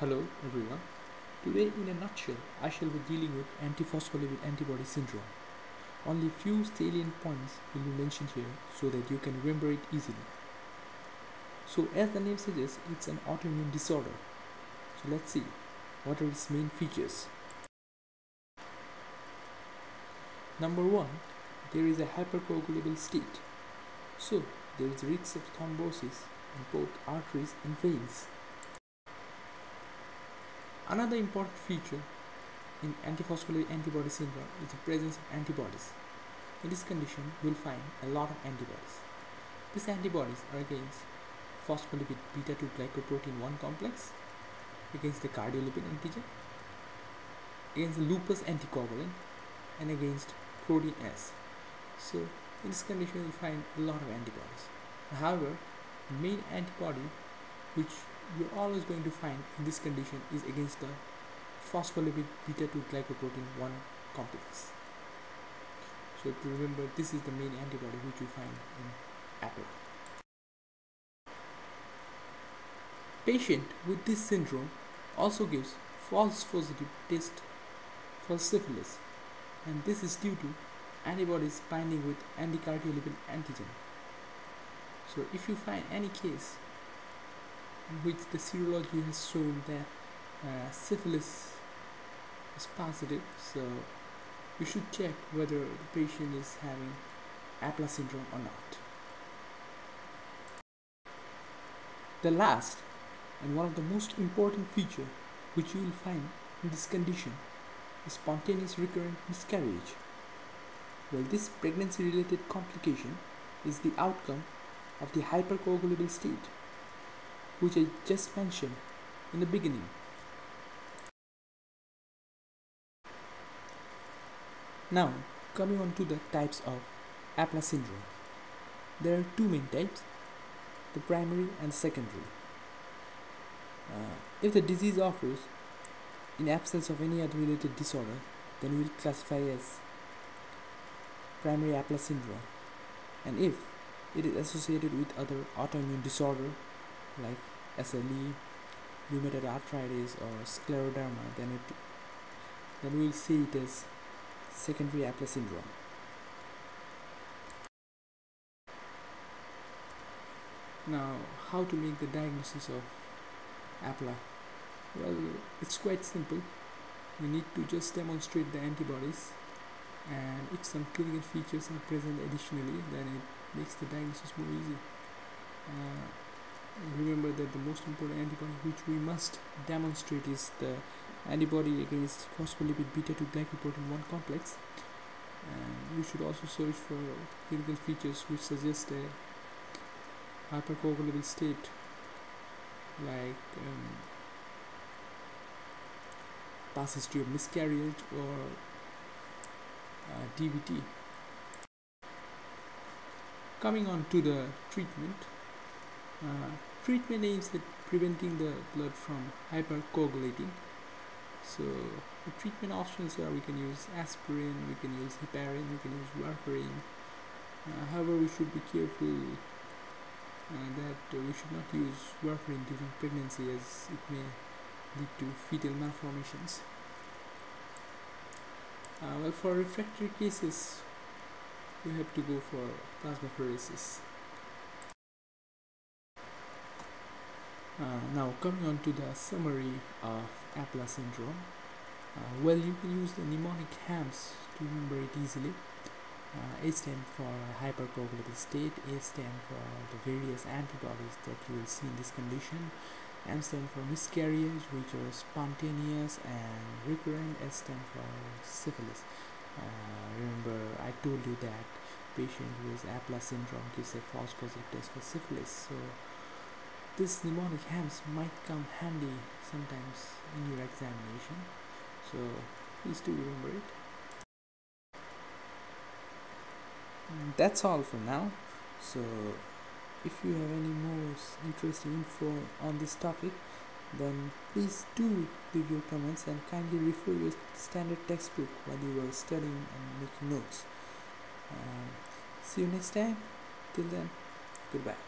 Hello everyone. Today in a nutshell, I shall be dealing with antiphospholipid antibody syndrome. Only few salient points will be mentioned here so that you can remember it easily. So as the name suggests, it's an autoimmune disorder. So let's see what are its main features. Number 1, there is a hypercoagulable state. So there is risk of thrombosis in both arteries and veins. Another important feature in antiphospholipid antibody syndrome is the presence of antibodies. In this condition, you will find a lot of antibodies. These antibodies are against phospholipid beta 2 glycoprotein 1 complex, against the cardiolipin antigen, against the lupus anticoagulant, and against protein S. So, in this condition, you find a lot of antibodies. However, the main antibody which you're always going to find in this condition is against the phospholipid beta 2 glycoprotein 1 complex. So to remember this is the main antibody which you find in APLA. Patient with this syndrome also gives false positive test for syphilis and this is due to antibodies binding with anticardiolipin antigen. So if you find any case which the serology has shown that uh, syphilis is positive so you should check whether the patient is having APLA syndrome or not. The last and one of the most important feature which you will find in this condition is spontaneous recurrent miscarriage. Well, this pregnancy related complication is the outcome of the hypercoagulable state which I just mentioned in the beginning. Now, coming on to the types of APLA syndrome. There are two main types, the primary and secondary. Uh, if the disease occurs in absence of any other related disorder, then we will classify as primary APLA syndrome. And if it is associated with other autoimmune disorder like SLE, rheumatoid arthritis or scleroderma, then it then we'll see it as secondary APLA syndrome. Now, how to make the diagnosis of APLA? Well, it's quite simple. We need to just demonstrate the antibodies and if some clinical features are present additionally, then it makes the diagnosis more easy. Uh, remember that the most important antibody which we must demonstrate is the antibody against phospholipid beta 2 glycoprotein 1 complex and we should also search for clinical features which suggest a hypercoagulable state like um, past history of miscarriage or uh, DVT. Coming on to the treatment, uh, treatment aims at preventing the blood from hypercoagulating. So the treatment options are we can use aspirin, we can use heparin, we can use warfarin. Uh, however, we should be careful uh, that we should not use warfarin during pregnancy as it may lead to fetal malformations. Uh, well, for refractory cases, we have to go for plasmapheresis. Uh, now coming on to the summary of APLA syndrome. Uh, well, you can use the mnemonic HAMS to remember it easily. Uh, stands for hypercoagulable state, A stands for the various antibodies that you will see in this condition, M stands for miscarriage, which are spontaneous and recurrent, S stands for syphilis. Uh, remember, I told you that patient with APLA syndrome gives a false positive test for syphilis. So this mnemonic HAMS might come handy sometimes in your examination so please do remember it. That's all for now. So if you have any more interesting info on this topic then please do leave your comments and kindly refer your standard textbook while you are studying and making notes. Um, see you next time. Till then goodbye